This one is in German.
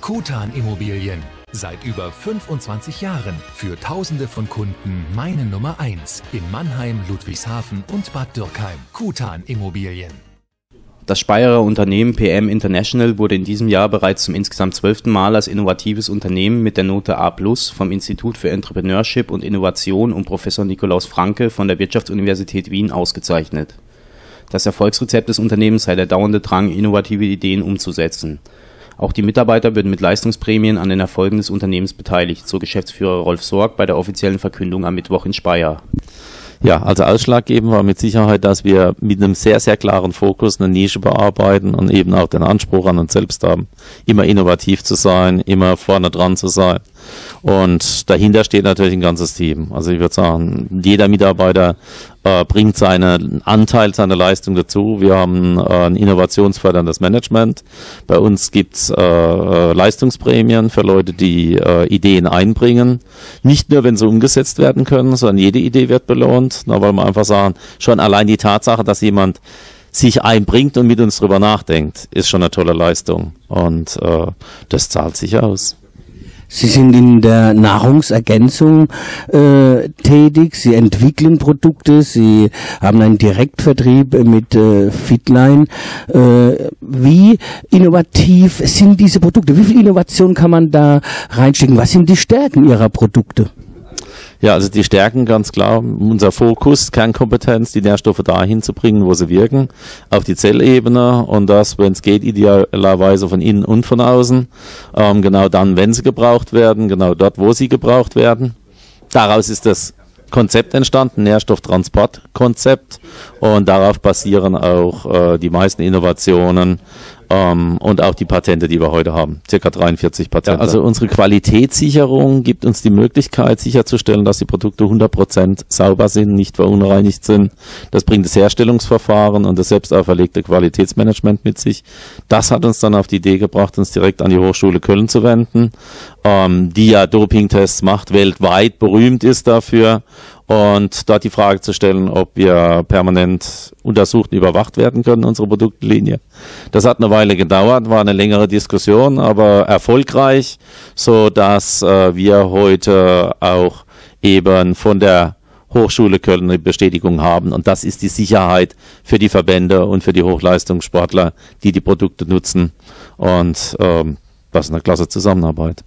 Kutan Immobilien. Seit über 25 Jahren für Tausende von Kunden meine Nummer 1 in Mannheim, Ludwigshafen und Bad Dürkheim. Kutan Immobilien. Das Speyerer Unternehmen PM International wurde in diesem Jahr bereits zum insgesamt zwölften Mal als innovatives Unternehmen mit der Note A+ vom Institut für Entrepreneurship und Innovation um Professor Nikolaus Franke von der Wirtschaftsuniversität Wien ausgezeichnet. Das Erfolgsrezept des Unternehmens sei der dauernde Drang, innovative Ideen umzusetzen. Auch die Mitarbeiter würden mit Leistungsprämien an den Erfolgen des Unternehmens beteiligt, so Geschäftsführer Rolf Sorg bei der offiziellen Verkündung am Mittwoch in Speyer. Ja, also ausschlaggebend war mit Sicherheit, dass wir mit einem sehr, sehr klaren Fokus eine Nische bearbeiten und eben auch den Anspruch an uns selbst haben, immer innovativ zu sein, immer vorne dran zu sein. Und dahinter steht natürlich ein ganzes Team. Also ich würde sagen, jeder Mitarbeiter äh, bringt seinen Anteil, seine Leistung dazu. Wir haben äh, ein innovationsförderndes Management. Bei uns gibt's äh, äh, Leistungsprämien für Leute, die äh, Ideen einbringen. Nicht nur, wenn sie umgesetzt werden können, sondern jede Idee wird belohnt. Na, weil wir einfach sagen, schon allein die Tatsache, dass jemand sich einbringt und mit uns drüber nachdenkt, ist schon eine tolle Leistung. Und äh, das zahlt sich aus. Sie sind in der Nahrungsergänzung äh, tätig, Sie entwickeln Produkte, Sie haben einen Direktvertrieb mit äh, Fitline. Äh, wie innovativ sind diese Produkte? Wie viel Innovation kann man da reinstecken? Was sind die Stärken Ihrer Produkte? Ja, also die Stärken ganz klar, unser Fokus, Kernkompetenz, die Nährstoffe dahin zu bringen, wo sie wirken, auf die Zellebene und das, wenn es geht, idealerweise von innen und von außen. Ähm, genau dann, wenn sie gebraucht werden, genau dort, wo sie gebraucht werden. Daraus ist das Konzept entstanden, Nährstofftransportkonzept und darauf basieren auch äh, die meisten Innovationen ähm, und auch die Patente, die wir heute haben. Circa 43 Patente. Ja, also unsere Qualitätssicherung gibt uns die Möglichkeit sicherzustellen, dass die Produkte 100% sauber sind, nicht verunreinigt sind. Das bringt das Herstellungsverfahren und das selbst auferlegte Qualitätsmanagement mit sich. Das hat uns dann auf die Idee gebracht, uns direkt an die Hochschule Köln zu wenden, ähm, die ja Dopingtests macht, weltweit berühmt ist dafür und dort die Frage zu stellen, ob wir permanent untersucht und überwacht werden können, unsere Produktlinie. Das hat eine Weile gedauert, war eine längere Diskussion, aber erfolgreich, so dass äh, wir heute auch eben von der Hochschule Köln eine Bestätigung haben. Und das ist die Sicherheit für die Verbände und für die Hochleistungssportler, die die Produkte nutzen. Und ähm, das ist eine klasse Zusammenarbeit.